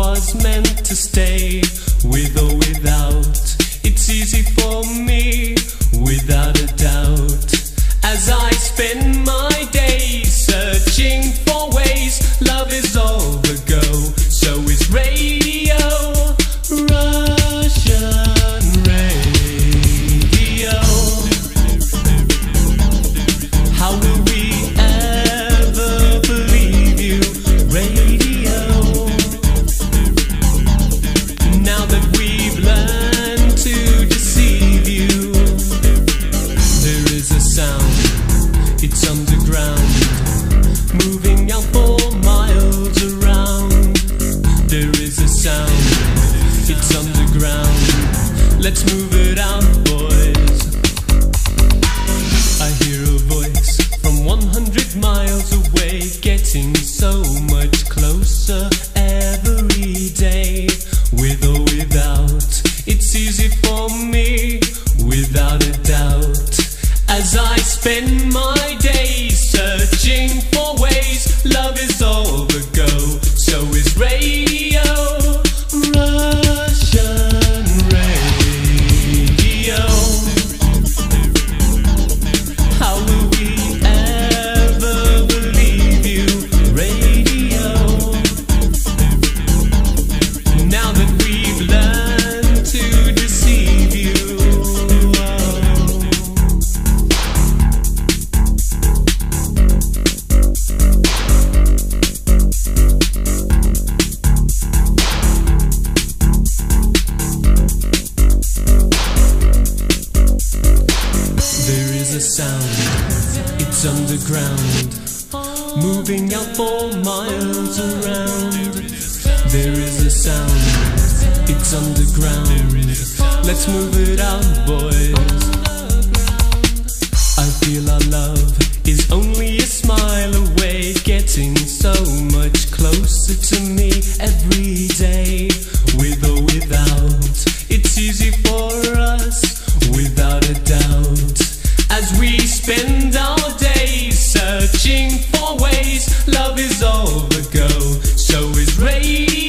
was meant to stay, with or without. It's easy for me, without a doubt, as I spin. Getting so much closer every day. With or without, it's easy for me, without a doubt. As I spend my days searching for sound, it's underground, moving out for miles around. There is a sound, it's underground. Let's move it out, boys. We spend our days searching for ways, love is all the go, so is rage.